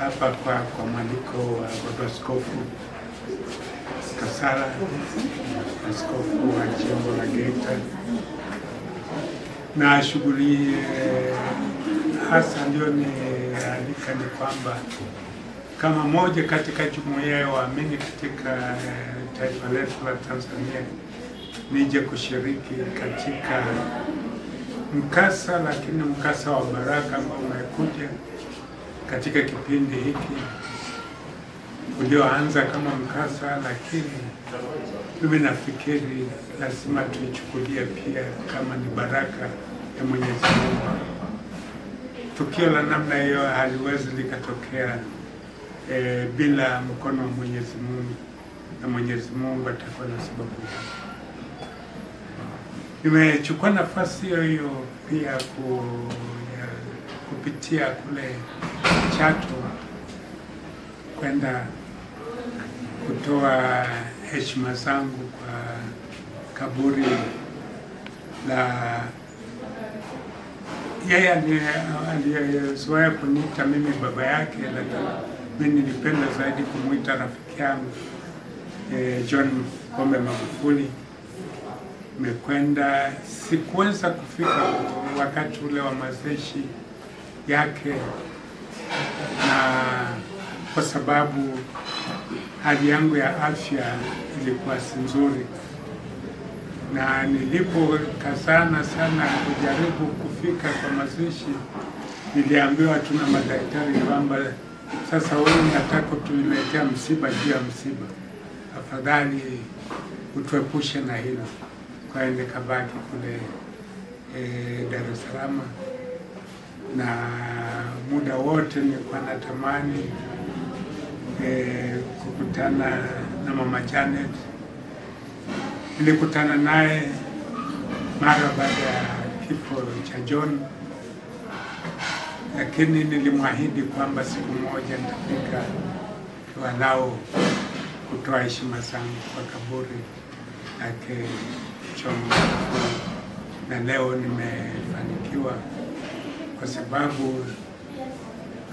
hapa kwa, kwa mwaliko wa baba askofu Kasara, askofu wa jimbo la Geita, na shughuli eh, hasa ndio nialika ni kwamba kama moja katika jumuiya ya waamini katika eh, taifa letu la Tanzania nije kushiriki katika mkasa, lakini mkasa wa baraka ambao umekuja katika kipindi hiki ulioanza kama mkasa, lakini mimi nafikiri lazima tuichukulie pia kama ni baraka ya Mwenyezi Mungu. Tukio la namna hiyo haliwezi likatokea e, bila mkono wa Mwenyezi Mungu, na Mwenyezi Mungu atakuwa na sababu yake. Nimechukua nafasi hiyo hiyo pia ku, ya, kupitia kule Chato kwenda kutoa heshima zangu kwa kaburi la yeye aliyezoea kuniita mimi baba yake, lakini mimi nilipenda zaidi kumwita rafiki yangu eh, John Pombe Magufuli. Mekwenda, sikuweza kufika wakati ule wa mazishi yake, kwa sababu hali yangu ya afya ilikuwa si nzuri, na nilipokazana sana kujaribu kufika kwa mazishi, niliambiwa tuna madaktari kwamba sasa wewe unataka tuiletea msiba juu ya msiba, afadhali utuepushe na hilo. Kwa hiyo nikabaki kule e, Dar es Salaam. Na muda wote nilikuwa natamani e, kukutana na mama Janet. Nilikutana naye mara baada ya kifo cha John, lakini nilimwahidi kwamba siku moja nitafika walau kutoa heshima zangu kwa kaburi lake Choma, na leo nimefanikiwa kwa sababu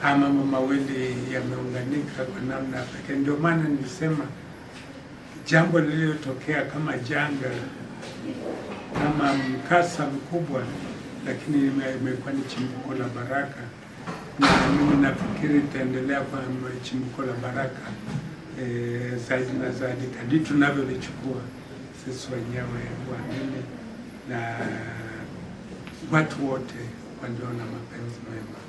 mambo mawili yameunganika kwa namna pekee. Ndio maana nilisema jambo lililotokea kama janga, kama mkasa mkubwa, lakini imekuwa ni chimbuko la baraka, na mimi nafikiri itaendelea kwa chimbuko la baraka e, zaidi na zaidi kadri tunavyolichukua sisi wenyewe waamini na watu wote waliona mapenzi mema.